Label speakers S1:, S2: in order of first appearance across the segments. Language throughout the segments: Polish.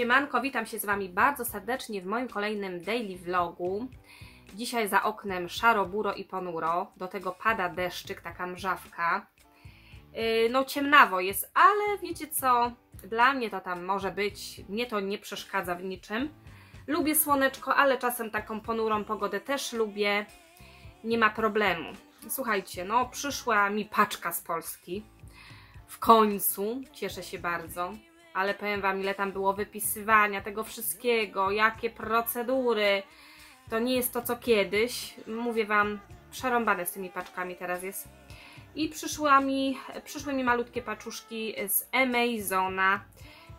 S1: Siemanko, witam się z Wami bardzo serdecznie w moim kolejnym daily vlogu. Dzisiaj za oknem szaro, buro i ponuro, do tego pada deszczyk, taka mrzawka. Yy, no ciemnawo jest, ale wiecie co, dla mnie to tam może być, mnie to nie przeszkadza w niczym. Lubię słoneczko, ale czasem taką ponurą pogodę też lubię, nie ma problemu. Słuchajcie, no przyszła mi paczka z Polski, w końcu, cieszę się bardzo ale powiem Wam, ile tam było wypisywania tego wszystkiego, jakie procedury. To nie jest to, co kiedyś. Mówię Wam, przerąbane z tymi paczkami teraz jest. I przyszła mi, przyszły mi malutkie paczuszki z Amazona.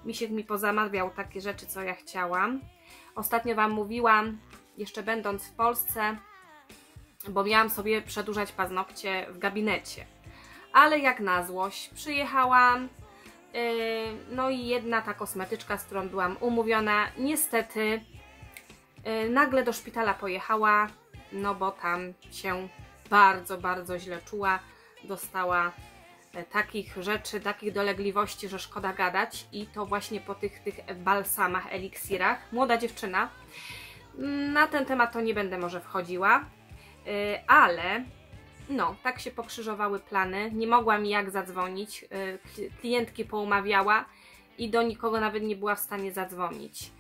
S1: Misiek mi pozamawiał takie rzeczy, co ja chciałam. Ostatnio Wam mówiłam, jeszcze będąc w Polsce, bo miałam sobie przedłużać paznokcie w gabinecie. Ale jak na złość, przyjechałam, no i jedna ta kosmetyczka, z którą byłam umówiona, niestety yy, nagle do szpitala pojechała, no bo tam się bardzo, bardzo źle czuła. Dostała e, takich rzeczy, takich dolegliwości, że szkoda gadać i to właśnie po tych, tych balsamach, eliksirach. Młoda dziewczyna. Na ten temat to nie będę może wchodziła, yy, ale no, tak się pokrzyżowały plany. Nie mogła mi jak zadzwonić. Y, klientki poumawiała i do nikogo nawet nie była w stanie zadzwonić.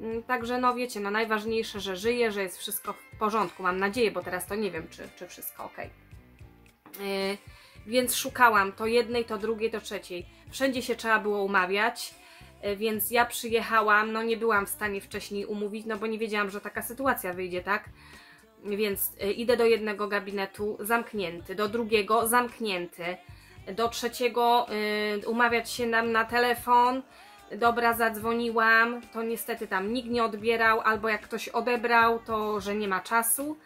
S1: Mm, także no wiecie, no najważniejsze, że żyje, że jest wszystko w porządku. Mam nadzieję, bo teraz to nie wiem, czy, czy wszystko ok. Yy, więc szukałam to jednej, to drugiej, to trzeciej. Wszędzie się trzeba było umawiać, yy, więc ja przyjechałam, no nie byłam w stanie wcześniej umówić, no bo nie wiedziałam, że taka sytuacja wyjdzie, tak? Więc y, idę do jednego gabinetu, zamknięty, do drugiego, zamknięty, do trzeciego y, umawiać się nam na telefon. Dobra, zadzwoniłam, to niestety tam nikt nie odbierał, albo jak ktoś odebrał, to że nie ma czasu.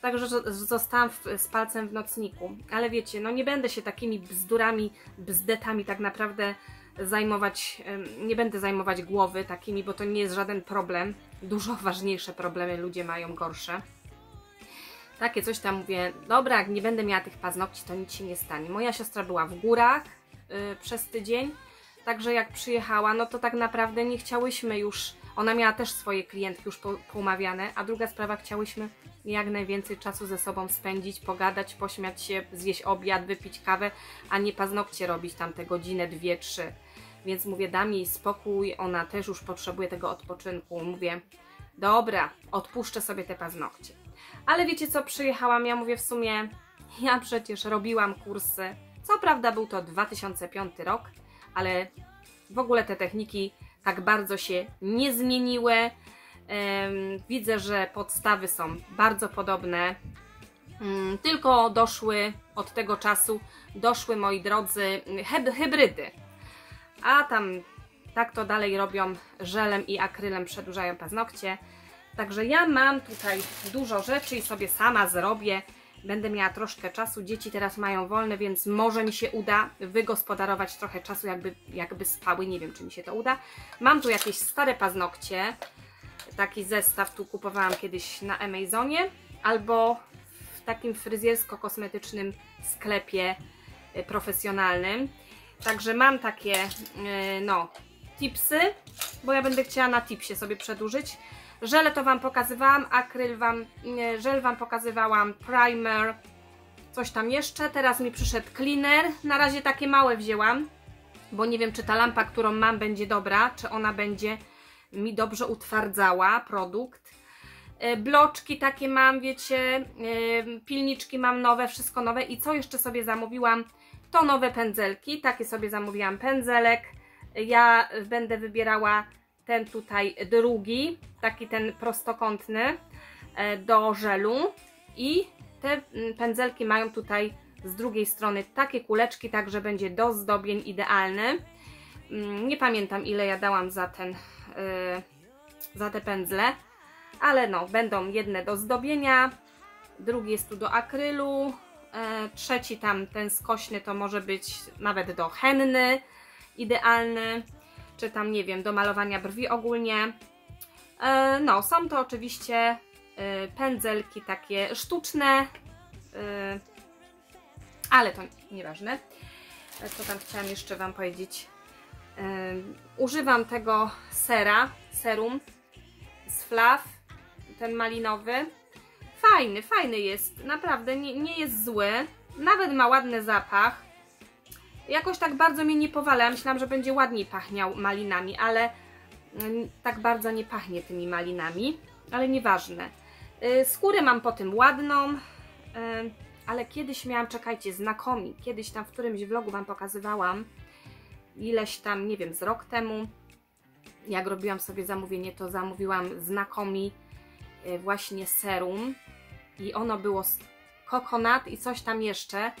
S1: Także zostałam w, z palcem w nocniku. Ale wiecie, no nie będę się takimi bzdurami, bzdetami tak naprawdę zajmować, nie będę zajmować głowy takimi, bo to nie jest żaden problem. Dużo ważniejsze problemy ludzie mają gorsze. Takie coś tam mówię, dobra, jak nie będę miała tych paznokci, to nic się nie stanie. Moja siostra była w górach yy, przez tydzień, także jak przyjechała, no to tak naprawdę nie chciałyśmy już, ona miała też swoje klientki już po, poumawiane, a druga sprawa, chciałyśmy jak najwięcej czasu ze sobą spędzić, pogadać, pośmiać się, zjeść obiad, wypić kawę, a nie paznokcie robić tam te godzinę, dwie, trzy. Więc mówię, dam jej spokój, ona też już potrzebuje tego odpoczynku. Mówię, dobra, odpuszczę sobie te paznokcie. Ale wiecie co, przyjechałam, ja mówię w sumie, ja przecież robiłam kursy. Co prawda był to 2005 rok, ale w ogóle te techniki tak bardzo się nie zmieniły. Widzę, że podstawy są bardzo podobne. Mm, tylko doszły od tego czasu, doszły moi drodzy hybrydy. A tam tak to dalej robią żelem i akrylem, przedłużają paznokcie. Także ja mam tutaj dużo rzeczy i sobie sama zrobię. Będę miała troszkę czasu, dzieci teraz mają wolne, więc może mi się uda wygospodarować trochę czasu, jakby, jakby spały. Nie wiem, czy mi się to uda. Mam tu jakieś stare paznokcie. Taki zestaw tu kupowałam kiedyś na Amazonie. Albo w takim fryzjersko-kosmetycznym sklepie y, profesjonalnym. Także mam takie, y, no, tipsy, bo ja będę chciała na tipsie sobie przedłużyć. Żele to Wam pokazywałam, akryl Wam, żel Wam pokazywałam, primer, coś tam jeszcze. Teraz mi przyszedł cleaner. Na razie takie małe wzięłam, bo nie wiem, czy ta lampa, którą mam, będzie dobra, czy ona będzie mi dobrze utwardzała produkt. E, bloczki takie mam, wiecie, e, pilniczki mam nowe, wszystko nowe. I co jeszcze sobie zamówiłam? To nowe pędzelki, takie sobie zamówiłam pędzelek. Ja będę wybierała ten tutaj drugi, taki ten prostokątny e, do żelu i te mm, pędzelki mają tutaj z drugiej strony takie kuleczki, tak że będzie do zdobień idealny. Mm, nie pamiętam ile ja dałam za ten, e, za te pędzle, ale no, będą jedne do zdobienia, drugi jest tu do akrylu, e, trzeci tam ten skośny to może być nawet do henny, idealny czy tam, nie wiem, do malowania brwi ogólnie. E, no, są to oczywiście e, pędzelki takie sztuczne, e, ale to nieważne. Co tam chciałam jeszcze Wam powiedzieć? używam tego sera, serum z Flav, ten malinowy. Fajny, fajny jest, naprawdę nie, nie jest zły, nawet ma ładny zapach. Jakoś tak bardzo mnie nie powala, myślałam, że będzie ładniej pachniał malinami, ale mm, tak bardzo nie pachnie tymi malinami, ale nieważne. Y, skórę mam po tym ładną, y, ale kiedyś miałam, czekajcie, znakomi, kiedyś tam w którymś vlogu Wam pokazywałam, ileś tam, nie wiem, z rok temu, jak robiłam sobie zamówienie, to zamówiłam znakomi y, właśnie serum i ono było kokonat i coś tam jeszcze,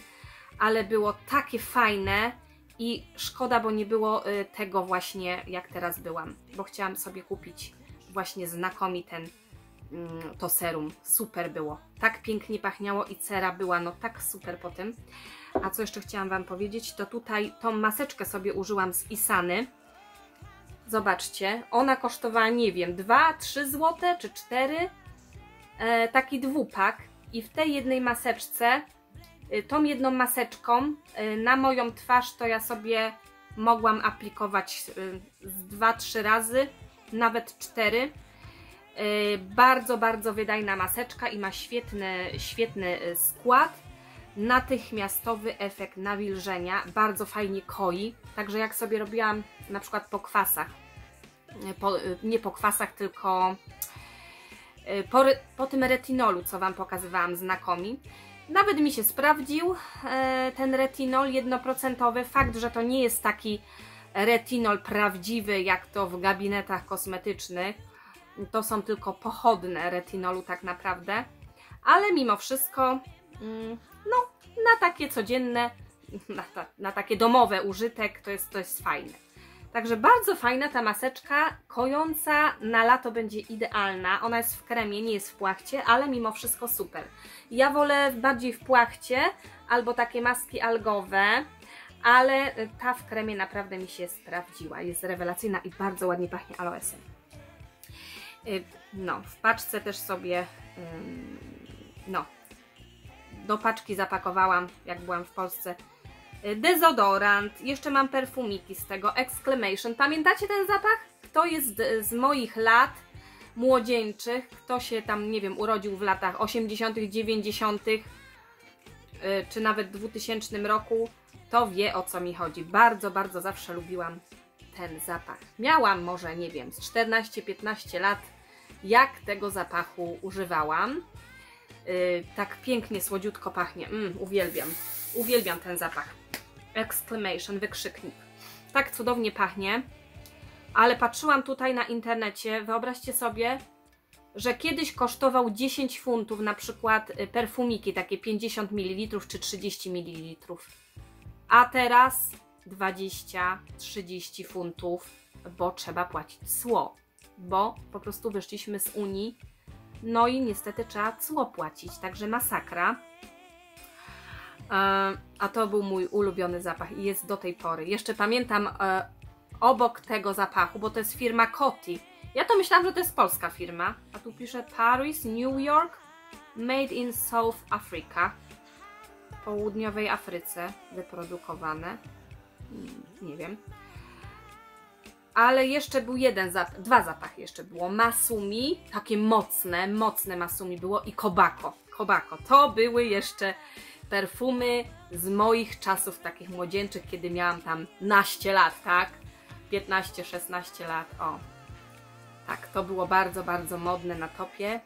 S1: ale było takie fajne i szkoda, bo nie było y, tego właśnie jak teraz byłam, bo chciałam sobie kupić właśnie znakomi ten mm, to serum. Super było. Tak pięknie pachniało i cera była no tak super po tym. A co jeszcze chciałam Wam powiedzieć, to tutaj tą maseczkę sobie użyłam z Isany. Zobaczcie, ona kosztowała, nie wiem, 2-3 zł czy 4 e, taki dwupak i w tej jednej maseczce, tą jedną maseczką y, na moją twarz to ja sobie mogłam aplikować y, z 2-3 razy, nawet 4. Bardzo, bardzo wydajna maseczka i ma świetny, świetny skład. Natychmiastowy efekt nawilżenia, bardzo fajnie koi. Także jak sobie robiłam na przykład po kwasach, po, nie po kwasach, tylko Y, po, po tym retinolu, co Wam pokazywałam znakomi. Nawet mi się sprawdził e, ten retinol jednoprocentowy. Fakt, że to nie jest taki retinol prawdziwy, jak to w gabinetach kosmetycznych. To są tylko pochodne retinolu tak naprawdę. Ale mimo wszystko, mm, no, na takie codzienne, na, ta, na takie domowe użytek to jest, to jest fajne. Także bardzo fajna ta maseczka, kojąca, na lato będzie idealna. Ona jest w kremie, nie jest w płachcie, ale mimo wszystko super. Ja wolę bardziej w płachcie albo takie maski algowe, ale ta w kremie naprawdę mi się sprawdziła. Jest rewelacyjna i bardzo ładnie pachnie aloesem. Y, no, w paczce też sobie, no, do paczki zapakowałam, jak byłam w Polsce, dezodorant, jeszcze mam perfumiki z tego, exclamation. Pamiętacie ten zapach? Kto jest z moich lat młodzieńczych, kto się tam, nie wiem, urodził w latach 80., 90., y, czy nawet 2000 roku, to wie o co mi chodzi. Bardzo, bardzo zawsze lubiłam ten zapach. Miałam może, nie wiem, z 14-15 lat, jak tego zapachu używałam. Yy, tak pięknie, słodziutko pachnie. Mm, uwielbiam. Uwielbiam ten zapach exclamation, wykrzyknik. Tak cudownie pachnie, ale patrzyłam tutaj na internecie, wyobraźcie sobie, że kiedyś kosztował 10 funtów na przykład y, perfumiki, takie 50 ml czy 30 ml, a teraz 20-30 funtów, bo trzeba płacić cło, bo po prostu wyszliśmy z Unii, no i niestety trzeba cło płacić, także masakra. E, a to był mój ulubiony zapach i jest do tej pory. Jeszcze pamiętam e, obok tego zapachu, bo to jest firma Coty. Ja to myślałam, że to jest polska firma, a tu pisze Paris, New York, made in South Africa. W południowej Afryce wyprodukowane. Mm, nie wiem. Ale jeszcze był jeden zapach, dwa zapachy jeszcze było. Masumi, takie mocne, mocne masumi było i Kobako. Kobako, to były jeszcze perfumy z moich czasów takich młodzieńczych, kiedy miałam tam naście lat, tak? 15-16 lat, o. Tak, to było bardzo, bardzo modne na topie.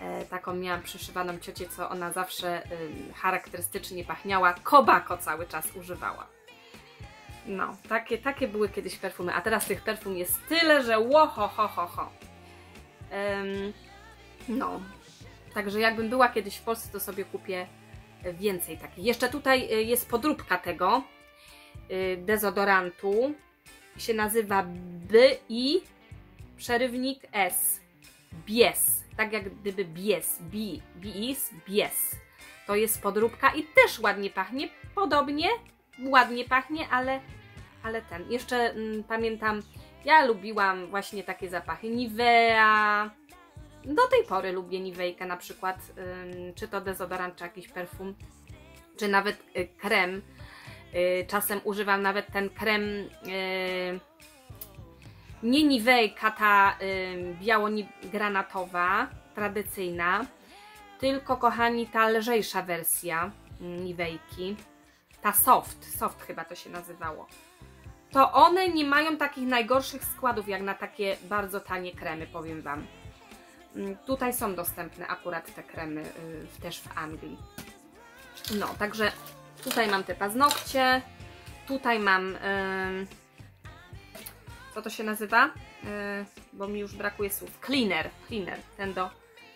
S1: E, taką miałam przyszywaną ciocię, co ona zawsze y, charakterystycznie pachniała. Kobako cały czas używała. No, takie, takie były kiedyś perfumy, a teraz tych perfum jest tyle, że łoho, ho, ho, ho. Um, no, także jakbym była kiedyś w Polsce, to sobie kupię więcej takich. Jeszcze tutaj y, jest podróbka tego y, dezodorantu. Się nazywa BI przerywnik S. Bies. Tak jak gdyby bies. Bi, bis, bies. To jest podróbka i też ładnie pachnie. Podobnie ładnie pachnie, ale, ale ten. Jeszcze mm, pamiętam, ja lubiłam właśnie takie zapachy. Nivea, do tej pory lubię Nivejkę na przykład, czy to dezodorant, czy jakiś perfum, czy nawet y, krem Yy, czasem używam nawet ten krem yy, nie Nivea, ta biało-granatowa, tradycyjna, tylko kochani ta lżejsza wersja Nivejki, ta soft, soft chyba to się nazywało. To one nie mają takich najgorszych składów jak na takie bardzo tanie kremy, powiem Wam. Mm, tutaj są dostępne akurat te kremy y, też w Anglii. No, także tutaj mam te paznokcie, tutaj mam, yy, co to się nazywa? Yy, bo mi już brakuje słów. Cleaner, cleaner, ten do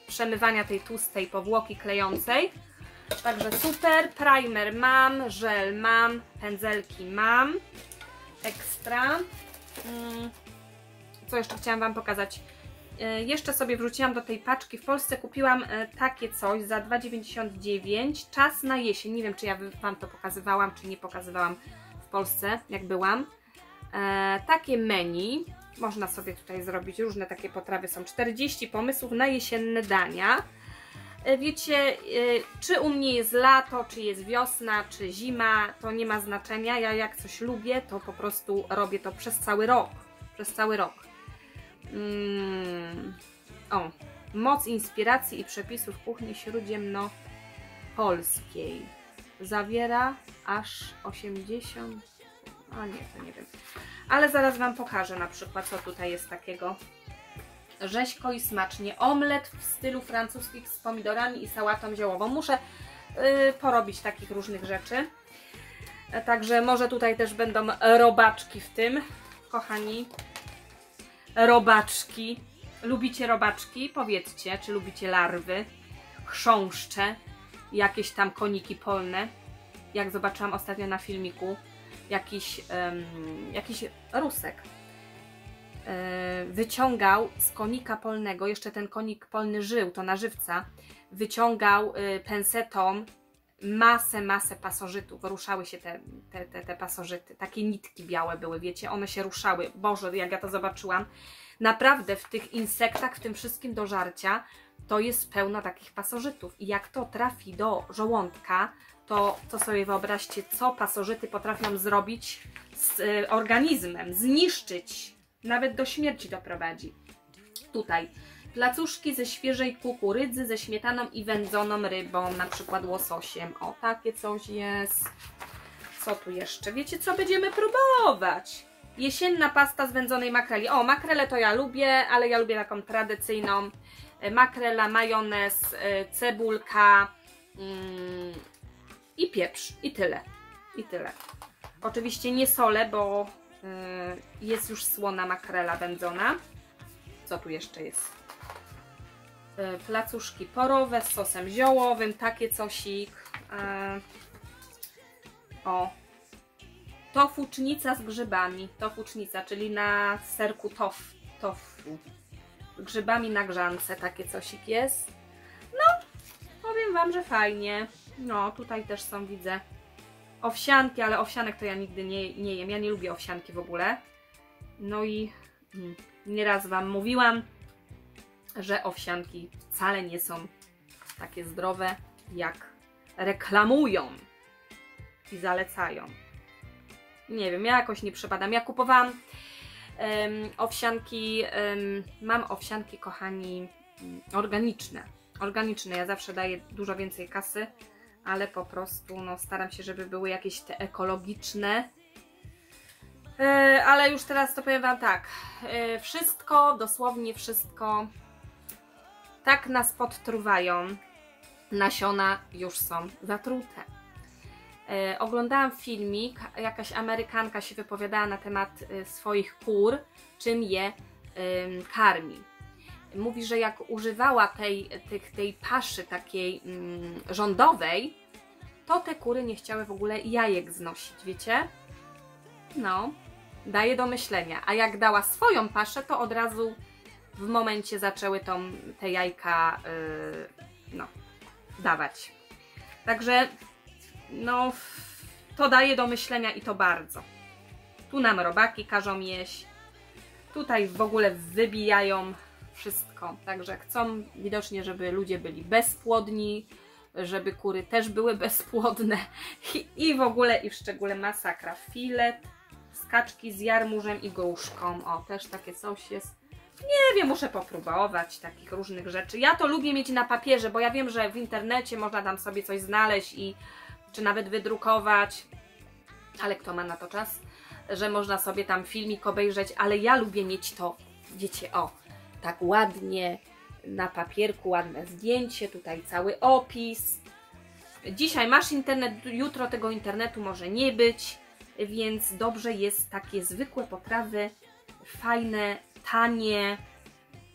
S1: przemywania tej tłustej powłoki klejącej. Także super, primer mam, żel mam, pędzelki mam, ekstra. Mm, co jeszcze chciałam Wam pokazać? E, jeszcze sobie wrzuciłam do tej paczki. W Polsce kupiłam e, takie coś za 2,99. Czas na jesień. Nie wiem, czy ja Wam to pokazywałam, czy nie pokazywałam w Polsce, jak byłam. E, takie menu. Można sobie tutaj zrobić różne takie potrawy. Są 40 pomysłów na jesienne dania. Wiecie, czy u mnie jest lato, czy jest wiosna, czy zima, to nie ma znaczenia. Ja jak coś lubię, to po prostu robię to przez cały rok. Przez cały rok. Mm. O, moc inspiracji i przepisów kuchni śródziemno-polskiej. Zawiera aż 80... A nie, to nie wiem. Ale zaraz Wam pokażę na przykład, co tutaj jest takiego. Rzeźko i smacznie. Omlet w stylu francuskim z pomidorami i sałatą ziołową. Muszę yy, porobić takich różnych rzeczy. Także może tutaj też będą robaczki w tym, kochani robaczki. Lubicie robaczki? Powiedzcie, czy lubicie larwy, chrząszcze, jakieś tam koniki polne. Jak zobaczyłam ostatnio na filmiku, jakiś, um, jakiś rusek e, wyciągał z konika polnego, jeszcze ten konik polny żył, to na żywca, wyciągał y, pensetą masę, masę pasożytów. Ruszały się te, te, te, te pasożyty. Takie nitki białe były, wiecie, one się ruszały. Boże, jak ja to zobaczyłam. Naprawdę w tych insektach, w tym wszystkim do żarcia, to jest pełno takich pasożytów. I jak to trafi do żołądka, to, to sobie wyobraźcie, co pasożyty potrafią zrobić z y, organizmem, zniszczyć, nawet do śmierci doprowadzi. Tutaj Placuszki ze świeżej kukurydzy, ze śmietaną i wędzoną rybą, na przykład łososiem. O, takie coś jest. Co tu jeszcze? Wiecie co? Będziemy próbować. Jesienna pasta z wędzonej makreli. O, makrele to ja lubię, ale ja lubię taką tradycyjną. E, makrela, majonez, e, cebulka mm, i pieprz. I tyle. I tyle. Oczywiście nie solę, bo y, jest już słona makrela wędzona. Co tu jeszcze jest? E, placuszki porowe z sosem ziołowym, takie cosik. E, o, tofucznica z grzybami. Tofucznica, czyli na serku tof, tofu. Grzybami na grzance, takie cosik jest. No, powiem Wam, że fajnie. No, tutaj też są, widzę, owsianki, ale owsianek to ja nigdy nie, nie jem. Ja nie lubię owsianki w ogóle. No i mm, nieraz Wam mówiłam, że owsianki wcale nie są takie zdrowe, jak reklamują i zalecają. Nie wiem, ja jakoś nie przepadam. Ja kupowałam um, owsianki, um, mam owsianki, kochani, organiczne. Organiczne, ja zawsze daję dużo więcej kasy, ale po prostu no, staram się, żeby były jakieś te ekologiczne. E, ale już teraz to powiem Wam tak, e, wszystko, dosłownie wszystko tak nas podtruwają, nasiona już są zatrute. E, oglądałam filmik, jakaś Amerykanka się wypowiadała na temat e, swoich kur, czym je e, karmi. Mówi, że jak używała tej, tej, tej paszy takiej mm, rządowej, to te kury nie chciały w ogóle jajek znosić, wiecie? No, daje do myślenia. A jak dała swoją paszę, to od razu w momencie zaczęły tą, te jajka yy, no, dawać. Także no, to daje do myślenia i to bardzo. Tu nam robaki każą jeść. Tutaj w ogóle wybijają wszystko. Także chcą widocznie, żeby ludzie byli bezpłodni, żeby kury też były bezpłodne i, i w ogóle i w szczególe masakra. Filet, skaczki z jarmużem i gruszką. O, też takie coś jest. Nie wiem, muszę popróbować takich różnych rzeczy. Ja to lubię mieć na papierze, bo ja wiem, że w internecie można tam sobie coś znaleźć i czy nawet wydrukować, ale kto ma na to czas, że można sobie tam filmik obejrzeć, ale ja lubię mieć to, wiecie, o, tak ładnie na papierku, ładne zdjęcie, tutaj cały opis. Dzisiaj masz internet, jutro tego internetu może nie być, więc dobrze jest takie zwykłe potrawy, fajne, tanie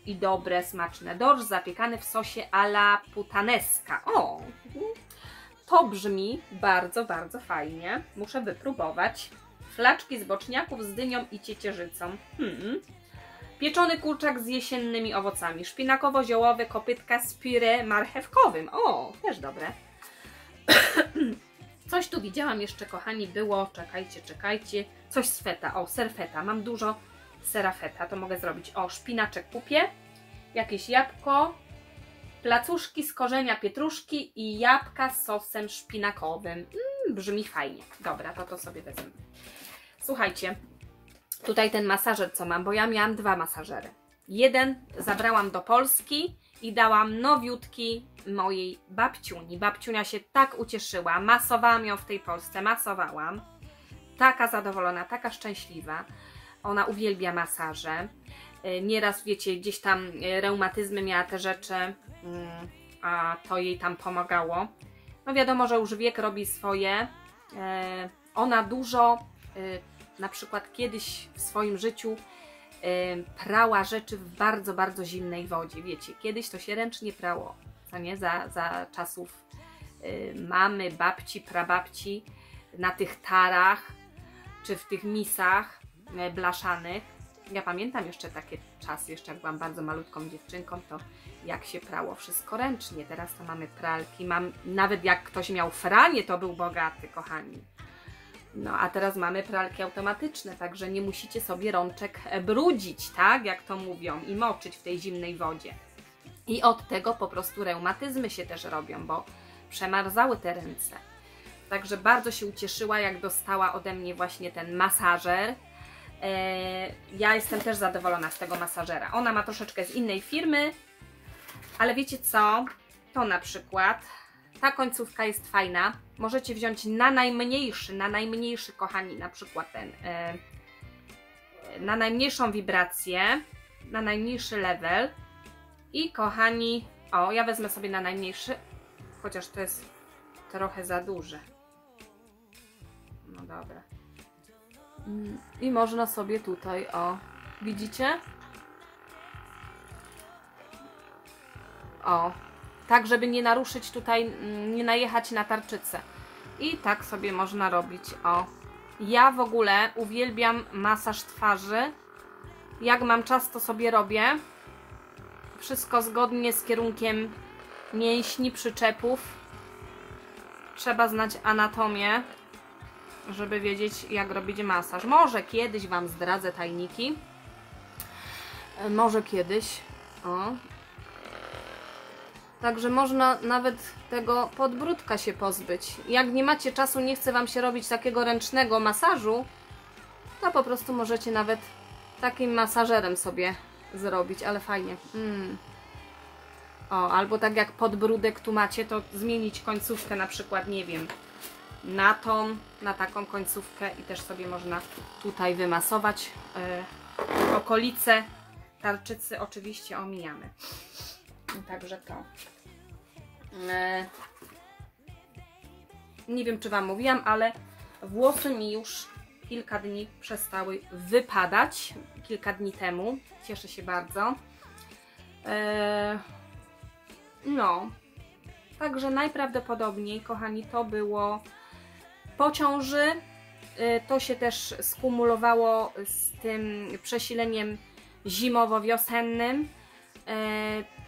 S1: i dobre, smaczne. Dorsz zapiekany w sosie ala putaneska. O, to brzmi bardzo, bardzo fajnie. Muszę wypróbować. Flaczki z boczniaków z dynią i ciecierzycą. Hmm. Pieczony kurczak z jesiennymi owocami. Szpinakowo-ziołowe kopytka z pire marchewkowym. O, też dobre. Coś tu widziałam jeszcze, kochani, było, czekajcie, czekajcie, coś z feta, o, ser feta, mam dużo sera feta, to mogę zrobić, o, szpinaczek kupię, jakieś jabłko, placuszki z korzenia pietruszki i jabłka z sosem szpinakowym. Mm, brzmi fajnie. Dobra, to to sobie wezmę. Słuchajcie, tutaj ten masażer, co mam, bo ja miałam dwa masażery. Jeden zabrałam do Polski i dałam nowiutki mojej babciuni. Babciunia się tak ucieszyła, masowałam ją w tej Polsce, masowałam. Taka zadowolona, taka szczęśliwa. Ona uwielbia masaże. Y, nieraz, wiecie, gdzieś tam y, reumatyzmy miała te rzeczy, mm, a to jej tam pomagało. No wiadomo, że już wiek robi swoje. Y, ona dużo, na przykład kiedyś w swoim życiu prała rzeczy w bardzo, bardzo zimnej wodzie. Wiecie, kiedyś to się ręcznie prało, co nie? Za, za czasów mamy, babci, prababci, na tych tarach, czy w tych misach blaszanych ja pamiętam jeszcze takie czasy, jeszcze jak byłam bardzo malutką dziewczynką, to jak się prało wszystko ręcznie. Teraz to mamy pralki, mam, nawet jak ktoś miał franie, to był bogaty, kochani. No a teraz mamy pralki automatyczne, także nie musicie sobie rączek brudzić, tak, jak to mówią, i moczyć w tej zimnej wodzie. I od tego po prostu reumatyzmy się też robią, bo przemarzały te ręce. Także bardzo się ucieszyła, jak dostała ode mnie właśnie ten masażer, E, ja jestem też zadowolona z tego masażera. Ona ma troszeczkę z innej firmy, ale wiecie co? To na przykład, ta końcówka jest fajna. Możecie wziąć na najmniejszy, na najmniejszy, kochani, na przykład ten, e, na najmniejszą wibrację, na najmniejszy level i kochani, o, ja wezmę sobie na najmniejszy, chociaż to jest trochę za duże. No dobra. I można sobie tutaj, o, widzicie? O, tak żeby nie naruszyć tutaj, mm, nie najechać na tarczycę. I tak sobie można robić, o. Ja w ogóle uwielbiam masaż twarzy. Jak mam czas, to sobie robię. Wszystko zgodnie z kierunkiem mięśni, przyczepów. Trzeba znać anatomię żeby wiedzieć jak robić masaż. Może kiedyś Wam zdradzę tajniki. E, może kiedyś. O. Także można nawet tego podbródka się pozbyć. Jak nie macie czasu, nie chce Wam się robić takiego ręcznego masażu, to po prostu możecie nawet takim masażerem sobie zrobić, ale fajnie. Mm. O, albo tak jak podbródek tu macie, to zmienić końcówkę na przykład, nie wiem, na tą, na taką końcówkę i też sobie można tutaj wymasować. Yy, okolice tarczycy oczywiście omijamy. Także to. Yy, nie wiem, czy Wam mówiłam, ale włosy mi już kilka dni przestały wypadać. Kilka dni temu. Cieszę się bardzo. Yy, no. Także najprawdopodobniej, kochani, to było po ciąży y, to się też skumulowało z tym przesileniem zimowo-wiosennym. Y,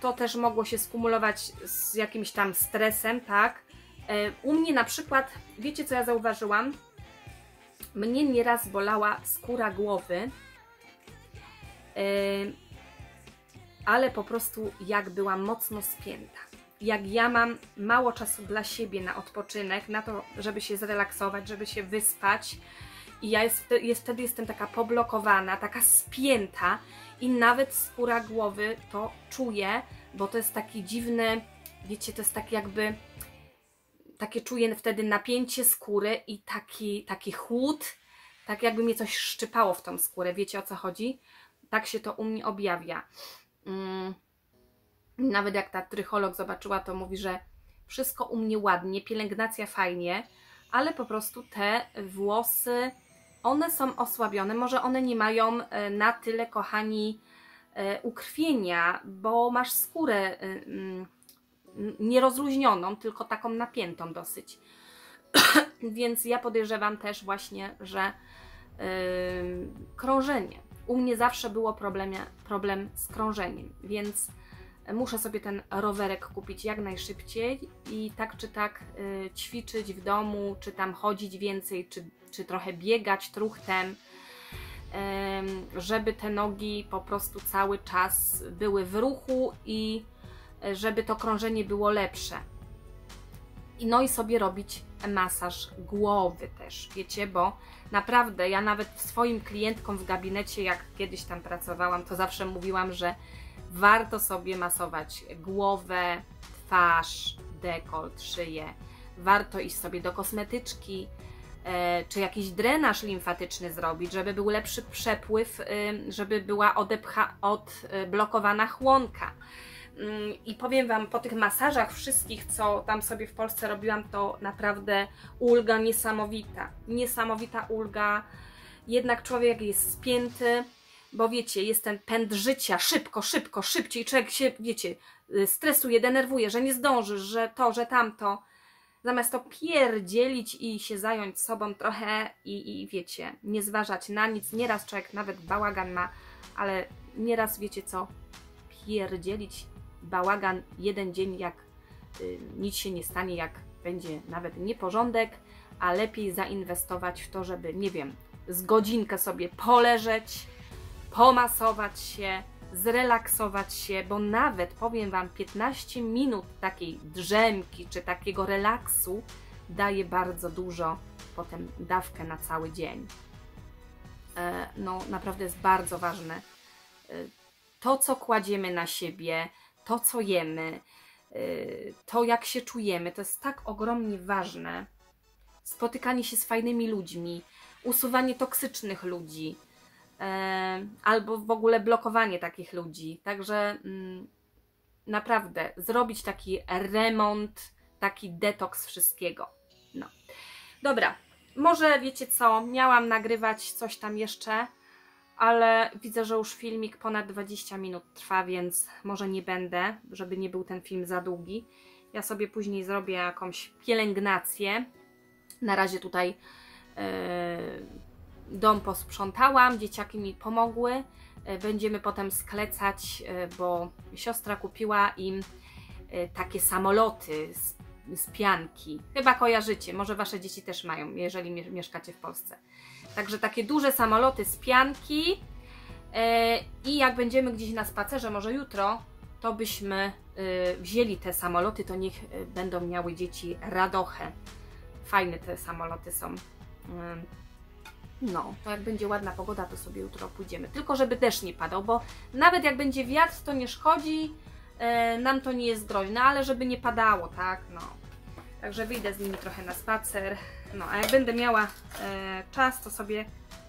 S1: to też mogło się skumulować z jakimś tam stresem, tak? Y, u mnie na przykład, wiecie co ja zauważyłam? Mnie nieraz bolała skóra głowy, ale po prostu jak byłam mocno spięta. Jak ja mam mało czasu dla siebie na odpoczynek, na to, żeby się zrelaksować, żeby się wyspać. I ja jest, jest, wtedy jestem taka poblokowana, taka spięta i nawet skóra głowy to czuję, bo to jest taki dziwny, wiecie, to jest tak jakby, takie czuję wtedy napięcie skóry i taki, taki chłód, tak jakby mnie coś szczypało w tą skórę, wiecie o co chodzi? Tak się to u mnie objawia. Mm. Nawet jak ta trycholog zobaczyła, to mówi, że wszystko u mnie ładnie, pielęgnacja fajnie, ale po prostu te włosy, one są osłabione. Może one nie mają e, na tyle, kochani, e, ukrwienia, bo masz skórę e, nierozluźnioną, tylko taką napiętą dosyć. Więc ja podejrzewam też właśnie, że krążenie. U mnie zawsze było problemie, problem z krążeniem, więc muszę sobie ten rowerek kupić jak najszybciej i tak czy tak y, ćwiczyć w domu, czy tam chodzić więcej, czy, czy trochę biegać truchtem, żeby te nogi po prostu cały czas były w ruchu i y, żeby to krążenie było lepsze. No i sobie robić masaż głowy też, wiecie, bo naprawdę ja nawet swoim klientkom w gabinecie, jak kiedyś tam pracowałam, to zawsze mówiłam, że warto sobie masować głowę, twarz, dekolt, szyję. Warto iść sobie do kosmetyczki, e, czy jakiś drenaż limfatyczny zrobić, żeby był lepszy przepływ, y, żeby była odepcha, odblokowana chłonka. Mm, I powiem Wam, po tych masażach wszystkich, co tam sobie w Polsce robiłam, to naprawdę ulga niesamowita. Niesamowita ulga. Jednak człowiek jest spięty, bo wiecie, jest ten pęd życia, szybko, szybko, szybciej. Człowiek się, wiecie, y, stresuje, denerwuje, że nie zdążysz, że to, że tamto. Zamiast to pierdzielić i się zająć sobą trochę i, i wiecie, nie zważać na nic. Nieraz człowiek nawet bałagan ma, ale nieraz wiecie co, pierdzielić bałagan jeden dzień, jak y, nic się nie stanie, jak będzie nawet nieporządek, a lepiej zainwestować w to, żeby, nie wiem, z godzinkę sobie poleżeć, pomasować się, zrelaksować się, bo nawet powiem Wam, 15 minut takiej drzemki czy takiego relaksu daje bardzo dużo potem dawkę na cały dzień. E, no, naprawdę jest bardzo ważne. E, to, co kładziemy na siebie, to, co jemy, e, to, jak się czujemy, to jest tak ogromnie ważne. Spotykanie się z fajnymi ludźmi, usuwanie toksycznych ludzi, albo w ogóle blokowanie takich ludzi. Także mm, naprawdę zrobić taki remont, taki detoks wszystkiego. No. Dobra, może wiecie co, miałam nagrywać coś tam jeszcze, ale widzę, że już filmik ponad 20 minut trwa, więc może nie będę, żeby nie był ten film za długi. Ja sobie później zrobię jakąś pielęgnację. Na razie tutaj yy, dom posprzątałam, dzieciaki mi pomogły. E, będziemy potem sklecać, e, bo siostra kupiła im e, takie samoloty z, z pianki. Chyba kojarzycie, może wasze dzieci też mają, jeżeli mieszkacie w Polsce. Także takie duże samoloty z pianki. I jak będziemy gdzieś na spacerze, może jutro, to byśmy wzięli te samoloty, to niech będą miały dzieci radochę. Fajne te samoloty są. No, to jak będzie ładna pogoda, to sobie jutro pójdziemy. Tylko żeby deszcz nie padał, bo nawet jak będzie wiatr, to nie szkodzi, e, nam to nie jest groźne, ale żeby nie padało, tak, no. Także wyjdę z nimi trochę na spacer. No, a jak będę miała e, czas, to sobie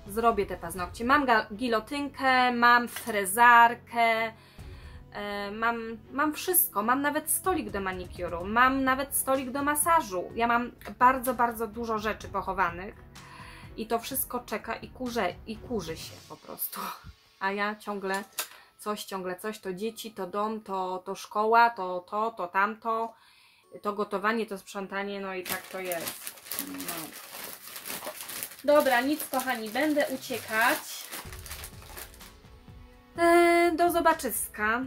S1: zrobię te paznokcie. Mam gilotynkę, mam frezarkę, e, mam, mam wszystko. Mam nawet stolik do manikuru, mam nawet stolik do masażu. Ja mam bardzo, bardzo dużo rzeczy pochowanych i to wszystko czeka i kurze, i kurzy się po prostu. A ja ciągle coś, ciągle coś, to dzieci, to dom, to, to szkoła, to to, to tamto, to gotowanie, to sprzątanie, no i tak to jest. No. Dobra, nic kochani, będę uciekać. Eee, do zobaczyska.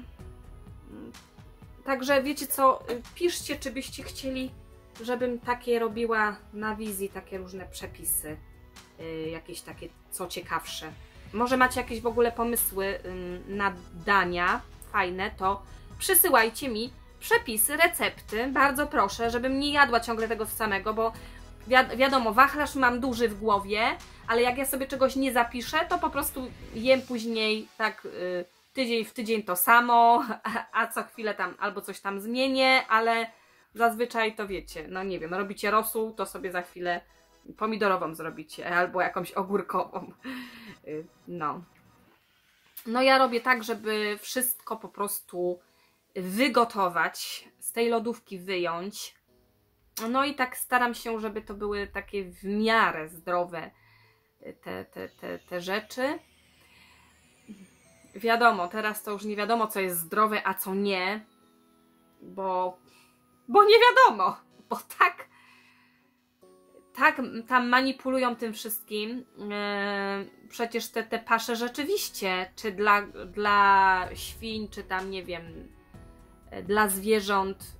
S1: Także wiecie co, piszcie, czy byście chcieli, żebym takie robiła na wizji, takie różne przepisy. Y, jakieś takie co ciekawsze. Może macie jakieś w ogóle pomysły na dania fajne, to przysyłajcie mi, przepisy, recepty. Bardzo proszę, żebym nie jadła ciągle tego samego, bo wi wiadomo, wachlarz mam duży w głowie, ale jak ja sobie czegoś nie zapiszę, to po prostu jem później tak y, tydzień w tydzień to samo, a, a co chwilę tam albo coś tam zmienię, ale zazwyczaj to wiecie, no nie wiem, robicie rosół, to sobie za chwilę pomidorową zrobicie albo jakąś ogórkową. Y, no. No ja robię tak, żeby wszystko po prostu wygotować, z tej lodówki wyjąć. No i tak staram się, żeby to były takie w miarę zdrowe te, te, te, te rzeczy. Wiadomo, teraz to już nie wiadomo, co jest zdrowe, a co nie, bo, bo nie wiadomo, bo tak, tak tam manipulują tym wszystkim. Yy, przecież te, te pasze rzeczywiście, czy dla, dla świń, czy tam, nie wiem, dla zwierząt,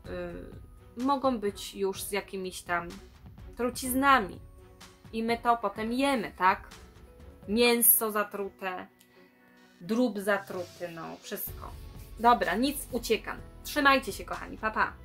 S1: yy, mogą być już z jakimiś tam truciznami. I my to potem jemy, tak? Mięso zatrute, drób zatruty, no wszystko. Dobra, nic, uciekam. Trzymajcie się, kochani, papa. Pa.